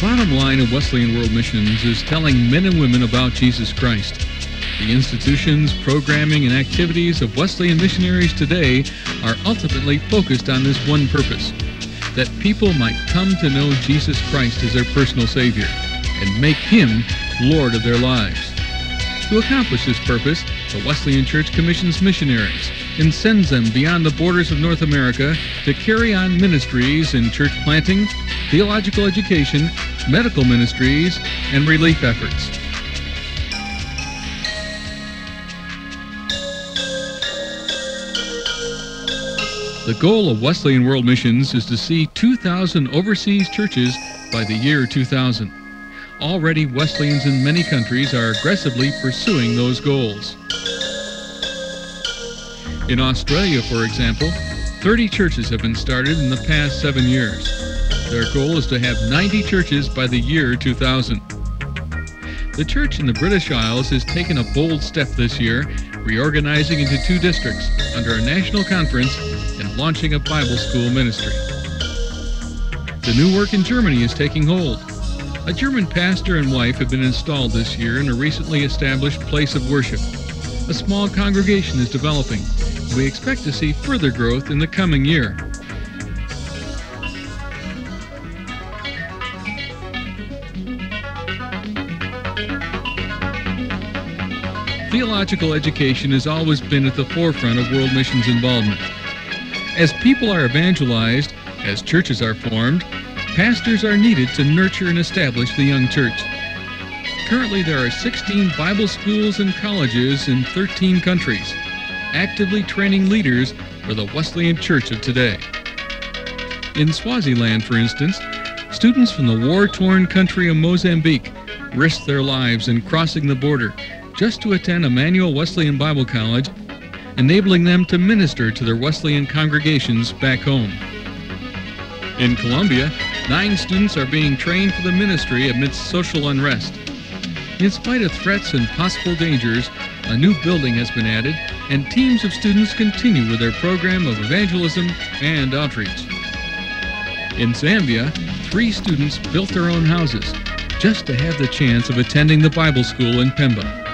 bottom line of Wesleyan World Missions is telling men and women about Jesus Christ. The institutions, programming, and activities of Wesleyan missionaries today are ultimately focused on this one purpose that people might come to know Jesus Christ as their personal Savior and make Him Lord of their lives. To accomplish this purpose, the Wesleyan Church commissions missionaries and sends them beyond the borders of North America to carry on ministries in church planting, theological education, medical ministries, and relief efforts. The goal of Wesleyan World Missions is to see 2,000 overseas churches by the year 2000. Already, Wesleyans in many countries are aggressively pursuing those goals. In Australia, for example, 30 churches have been started in the past seven years. Their goal is to have 90 churches by the year 2000. The church in the British Isles has taken a bold step this year, reorganizing into two districts under a national conference and launching a Bible school ministry. The new work in Germany is taking hold. A German pastor and wife have been installed this year in a recently established place of worship. A small congregation is developing. We expect to see further growth in the coming year. Theological education has always been at the forefront of world missions involvement. As people are evangelized, as churches are formed, pastors are needed to nurture and establish the young church. Currently, there are 16 Bible schools and colleges in 13 countries, actively training leaders for the Wesleyan Church of today. In Swaziland, for instance, students from the war-torn country of Mozambique risked their lives in crossing the border just to attend Emmanuel Wesleyan Bible College enabling them to minister to their Wesleyan congregations back home. In Colombia, nine students are being trained for the ministry amidst social unrest. In spite of threats and possible dangers, a new building has been added, and teams of students continue with their program of evangelism and outreach. In Zambia, three students built their own houses just to have the chance of attending the Bible school in Pemba.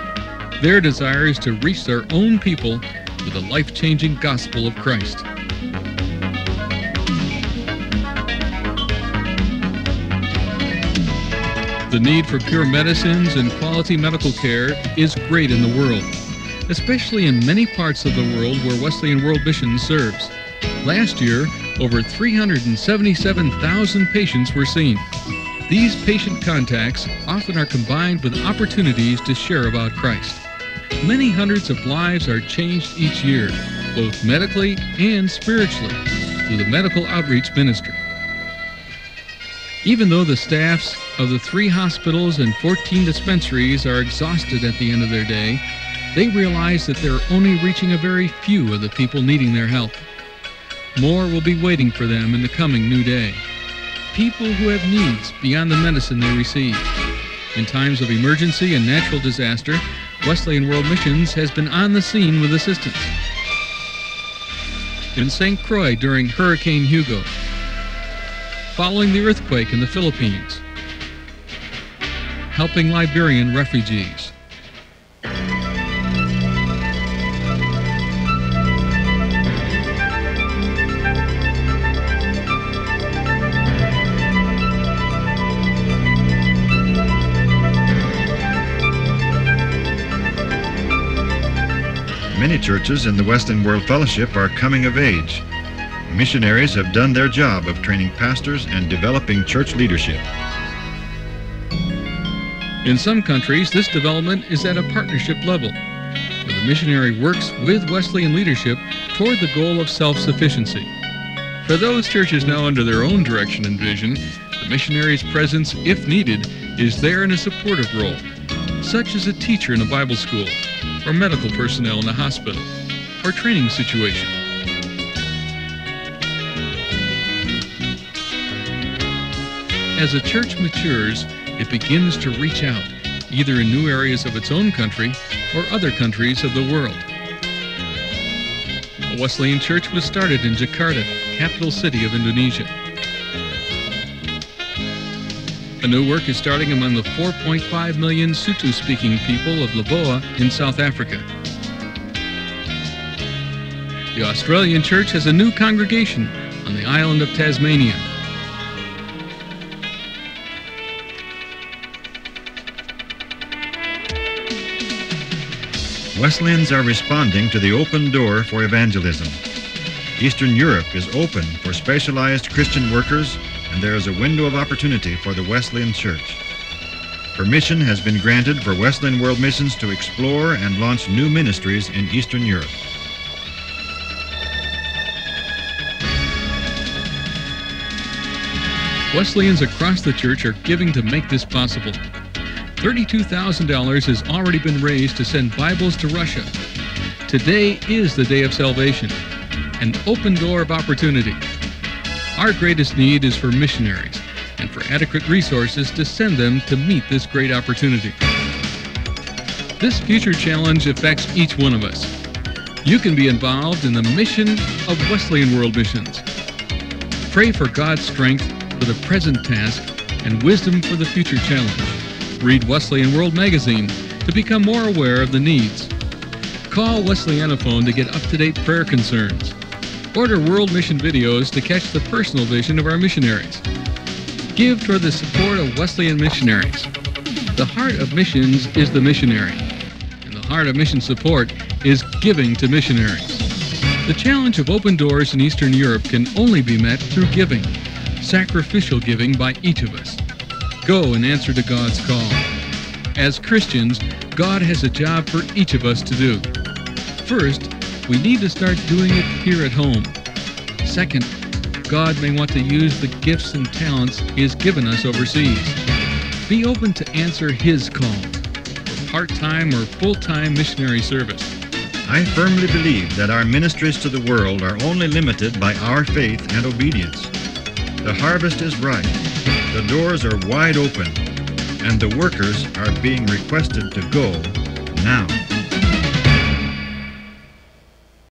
Their desire is to reach their own people with the life changing gospel of Christ. The need for pure medicines and quality medical care is great in the world, especially in many parts of the world where Wesleyan World Mission serves. Last year, over 377,000 patients were seen. These patient contacts often are combined with opportunities to share about Christ. Many hundreds of lives are changed each year, both medically and spiritually, through the medical outreach ministry. Even though the staffs of the three hospitals and 14 dispensaries are exhausted at the end of their day, they realize that they're only reaching a very few of the people needing their help. More will be waiting for them in the coming new day. People who have needs beyond the medicine they receive. In times of emergency and natural disaster, Wesleyan World Missions has been on the scene with assistance. In St. Croix during Hurricane Hugo, following the earthquake in the Philippines, helping Liberian refugees, Many churches in the Wesleyan World Fellowship are coming of age. Missionaries have done their job of training pastors and developing church leadership. In some countries, this development is at a partnership level, where the missionary works with Wesleyan leadership toward the goal of self-sufficiency. For those churches now under their own direction and vision, the missionary's presence, if needed, is there in a supportive role, such as a teacher in a Bible school, or medical personnel in a hospital, or training situation. As a church matures, it begins to reach out, either in new areas of its own country or other countries of the world. A Wesleyan church was started in Jakarta, capital city of Indonesia. A new work is starting among the 4.5 million Sotho speaking people of Lebowa in South Africa. The Australian Church has a new congregation on the island of Tasmania. Wesleyans are responding to the open door for evangelism. Eastern Europe is open for specialized Christian workers, and there is a window of opportunity for the Wesleyan Church. Permission has been granted for Wesleyan World Missions to explore and launch new ministries in Eastern Europe. Wesleyans across the church are giving to make this possible. $32,000 has already been raised to send Bibles to Russia. Today is the day of salvation, an open door of opportunity. Our greatest need is for missionaries and for adequate resources to send them to meet this great opportunity. This future challenge affects each one of us. You can be involved in the mission of Wesleyan World Missions. Pray for God's strength for the present task and wisdom for the future challenge. Read Wesleyan World Magazine to become more aware of the needs. Call Wesleyanophone to get up-to-date prayer concerns. Order World Mission videos to catch the personal vision of our missionaries. Give toward the support of Wesleyan missionaries. The heart of missions is the missionary, and the heart of mission support is giving to missionaries. The challenge of open doors in Eastern Europe can only be met through giving sacrificial giving by each of us. Go and answer to God's call. As Christians, God has a job for each of us to do. First, we need to start doing it here at home. Second, God may want to use the gifts and talents He has given us overseas. Be open to answer His call for part-time or full-time missionary service. I firmly believe that our ministries to the world are only limited by our faith and obedience. The harvest is ripe, the doors are wide open, and the workers are being requested to go now.